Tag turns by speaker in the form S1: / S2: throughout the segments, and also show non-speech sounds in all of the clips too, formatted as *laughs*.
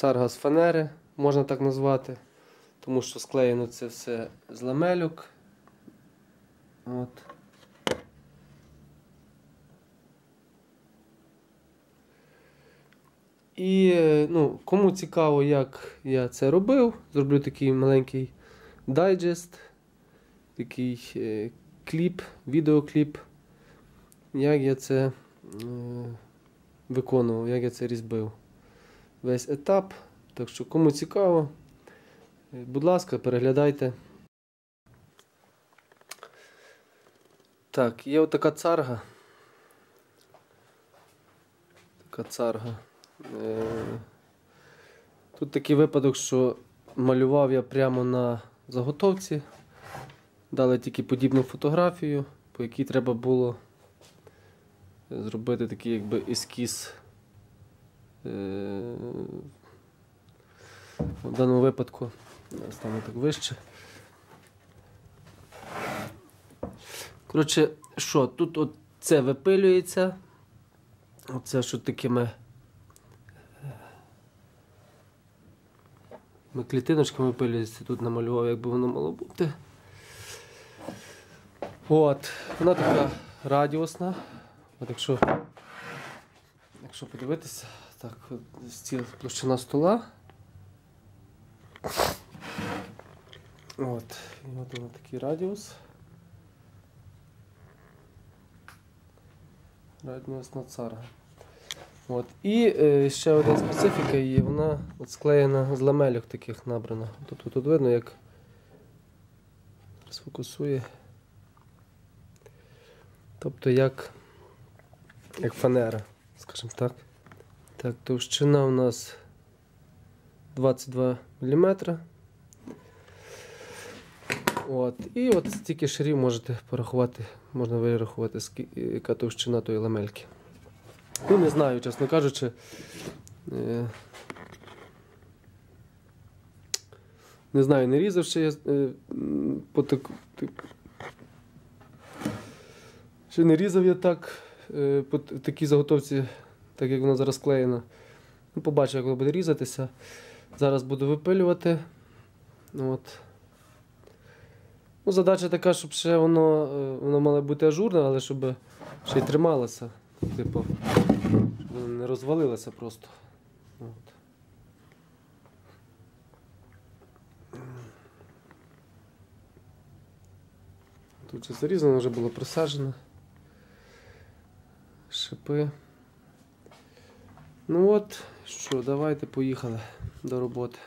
S1: царга з фанери, можна так назвати. Тому що склеєно це все з ламелюк. От. І е, ну, кому цікаво, як я це робив, зроблю такий маленький дайджест, такий е, кліп, відеокліп, як я це е, виконував, як я це різьбив. Весь етап. Так що, кому цікаво, е, будь ласка, переглядайте. Так, є отака царга. Така царга. Е, Тут такий випадок, що малював я прямо на заготовці. Дали тільки подібну фотографію, по якій треба було зробити такий якби ескіз. Е, В даному випадку я стану так вище. Коротше, що, тут от це випилюється. Оце що такими ми клітиночками випилюється, тут намалював, як би воно мало бути. От, вона така радіусна. От якщо, якщо подивитися, так, стіл, площина стола. От, і от вона такий радіус. Радіусна царга. От. І е, ще одна специфіка її, вона от склеєна з ламельок таких набрана. Тут, тут видно, як сфокусує. Тобто як, як фанера, скажімо так. Так, товщина у нас 22 мм. От. І от стільки шарів можете порахувати, можна вирахувати, скі- яка товщина тої ламельки. Ну, не знаю, чесно кажучи. Е, Не знаю, не різав ще я е, по так, так. Ще не різав я так е, по такій заготовці, так як вона зараз склеєна. Ну, побачу, як воно буде різатися. Зараз буду випилювати. От. Ну, задача така, щоб ще воно, е, воно мало бути ажурне, але щоб ще й трималося. Типу, щоб воно не розвалилося просто. От. Тут вже зарізано, вже було присаджено. Шипи. Ну от, що, давайте поїхали до роботи.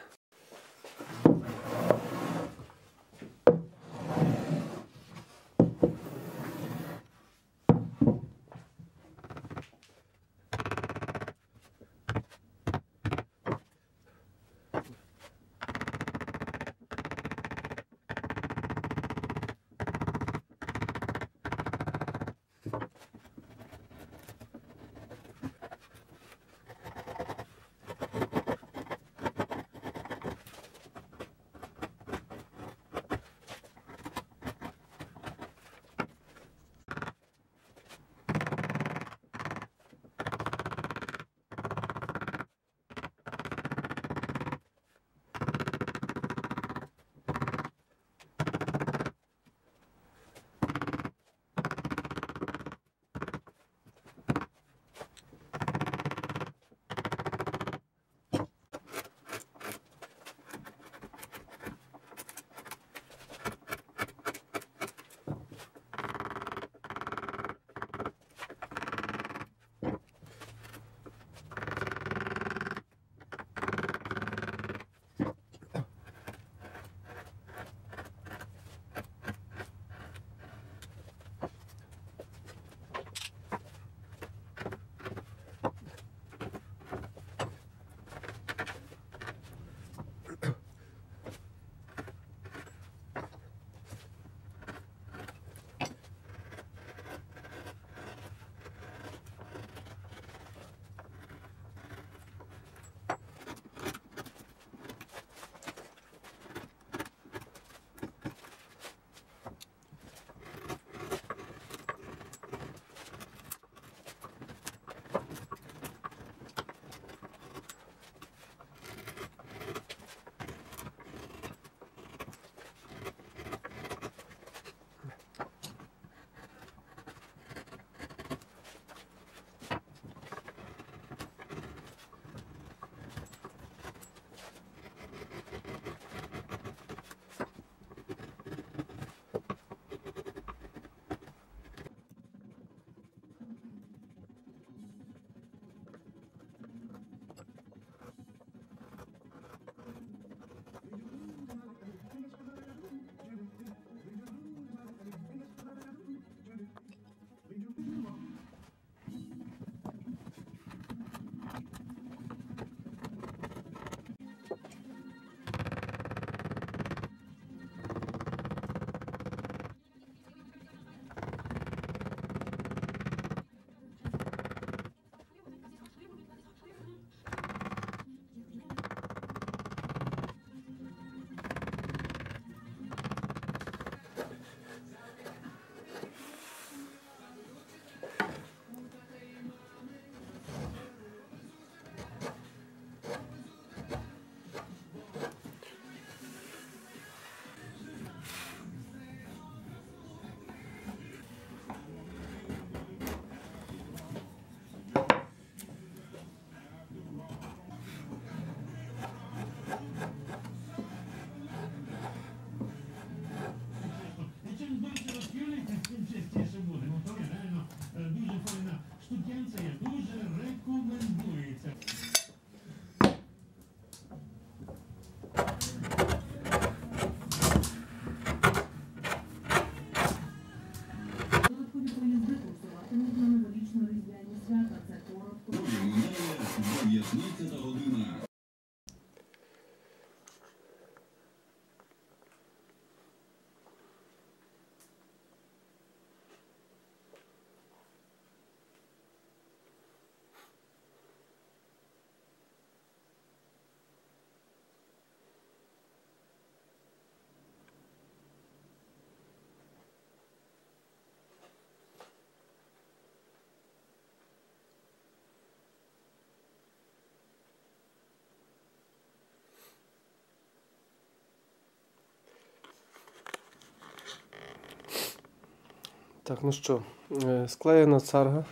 S1: Так, ну що, е, склеєна царга.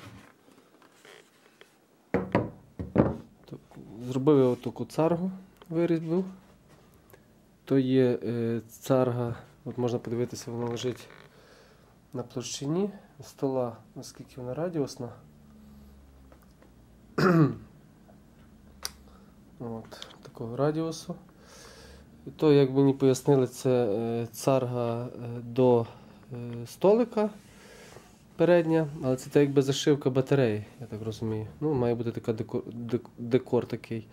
S1: Зробив я таку царгу, виріз був. То є е, царга, от можна подивитися, вона лежить на площині стола, наскільки вона радіусна. *clears throat* От, такого радіусу. І то, як мені пояснили, це е, царга до столика передня, але це так якби зашивка батареї, я так розумію. Ну, має бути така декор, дек- декор такий.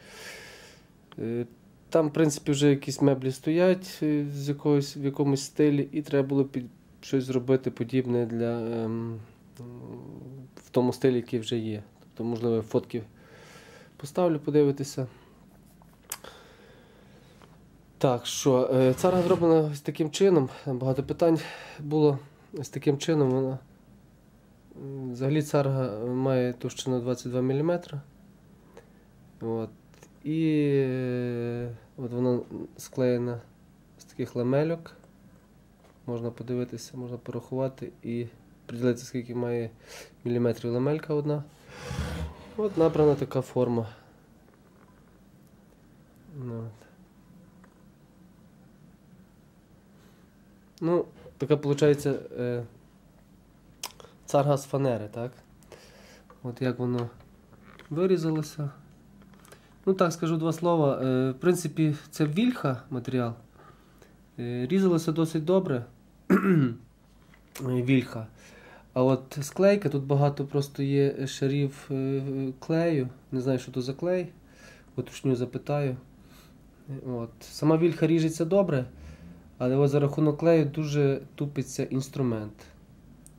S1: Е, Там, в принципі, вже якісь меблі стоять е, з якогось, в якомусь стилі, і треба було під, щось зробити подібне для, ем, в тому стилі, який вже є. Тобто, можливо, фотки поставлю, подивитися. Так, що, е, цара зроблена ось таким чином. Багато питань було ось таким чином. Вона Взагалі царга має товщину 22 мм. От. І е, от вона склеєна з таких ламельок. Можна подивитися, можна порахувати і приділити, скільки має міліметрів ламелька одна. От набрана така форма. От. Ну, така виходить. Царга з фанери, так? От як воно вирізалося. Ну так, скажу два слова. Е, в принципі, це вільха матеріал. Е, різалося досить добре. *clears throat* Вільха. А от склейка, тут багато просто є шарів е, клею. Не знаю, що то за клей. Уточню, запитаю. От. Сама вільха ріжеться добре, але от за рахунок клею дуже тупиться інструмент.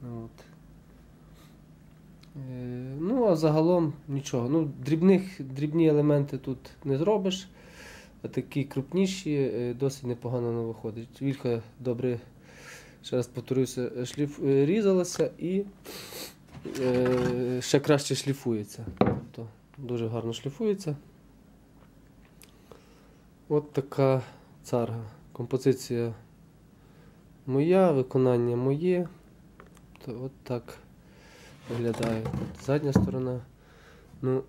S1: От. Е, Ну, а загалом нічого. Ну, дрібних, дрібні елементи тут не зробиш, а такі крупніші е, досить непогано воно виходить. Вілька добре, ще раз повторюся, шліф, е, різалася і ще краще шліфується. Тобто дуже гарно шліфується. От така царга. Композиція моя, виконання моє. То от так виглядає. Задня сторона. Ну,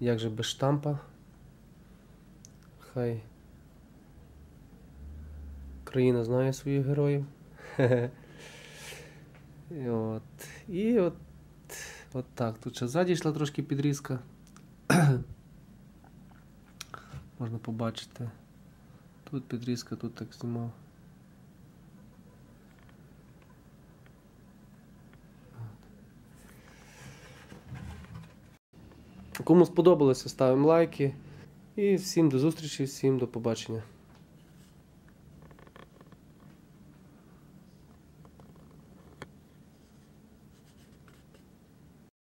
S1: як же без штампа. Хай країна знає своїх героїв. *laughs* І от. І от, от так. Тут ще ззаді йшла трошки підрізка. *clears throat* Можна побачити. Тут підрізка, тут так знімав. Кому сподобалося, ставимо лайки. І всім до зустрічі, всім до побачення.